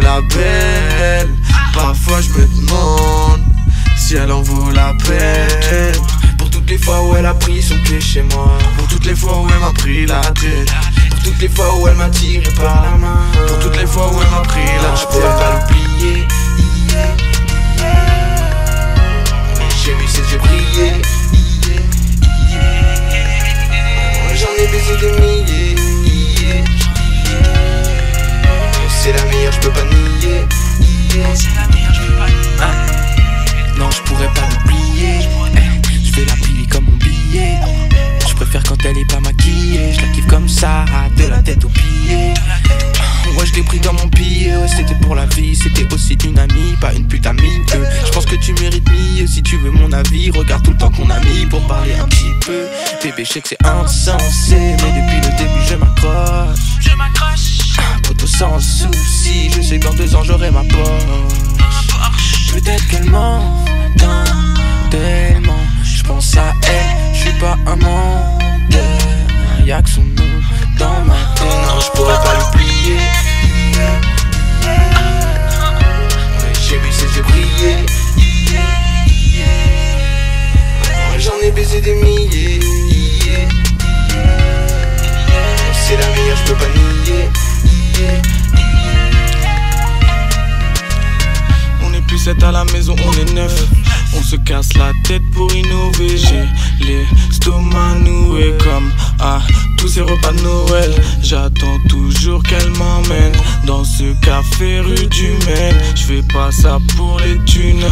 la belle. Parfois je me demande si elle en vaut la peine. Pour toutes les fois où elle a pris son pied chez moi. Pour toutes les fois où elle m'a pris la tête. Pour toutes les fois où elle m'a tiré par la main. Pour toutes les fois où elle m'a pris la Je pourrais pas l'oublier. J'ai vu ses yeux briller. J'en ai baisé des milliers. La meilleure, je peux pas nier. Non, je pourrais pas l'oublier. Eh, Je vais la plier comme mon billet. Je préfère quand elle est pas maquillée. Je la kiffe comme ça, de la tête aux pieds. Ouais, je l'ai pris dans mon pied. ouais, C'était pour la vie, c'était aussi une amie, pas une pute amie. Je pense que tu mérites mieux si tu veux mon avis. Regarde tout le temps qu'on a mis pour parler un petit peu. Bébé, je sais que c'est insensé, mais depuis le début, je m'accroche. Je m'accroche. Sans souci, je dans deux ans j'aurai ma Porsche. Peut-être qu'elle ment tant, tellement. Je pense à elle, je suis pas un menteur. Y'a que son nom dans ma tête. Non, je pourrais pas l'oublier. J'ai vu ses yeux briller. J'en ai baisé des milliers. C'est la meilleure, je peux pas nier. Sept à la maison, on est neuf. On se casse la tête pour innover. J'ai les stomacs noués comme à tous ces repas de Noël. J'attends toujours qu'elle m'emmène dans ce café rue du Maine. Je fais pas ça pour les thunes.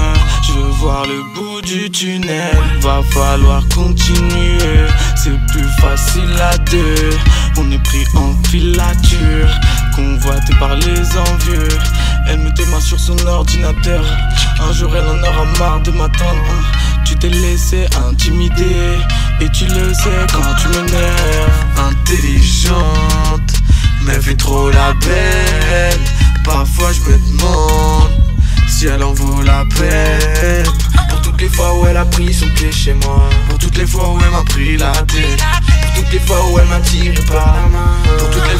Je veux voir le bout du tunnel. Va falloir continuer. C'est plus facile à deux. On est pris en filature. Convoité par les envieux. Sur son ordinateur. Un jour elle en aura marre de m'attendre. Tu t'es laissé intimider. Et tu le sais quand tu m'énerves. Intelligente, mais fait trop la belle. Parfois je me demande si elle en vaut la peine. Pour toutes les fois où elle a pris son pied chez moi. Pour toutes les fois où elle m'a pris la tête. Pour toutes les fois où elle m'a tiré par la main. Pour toutes les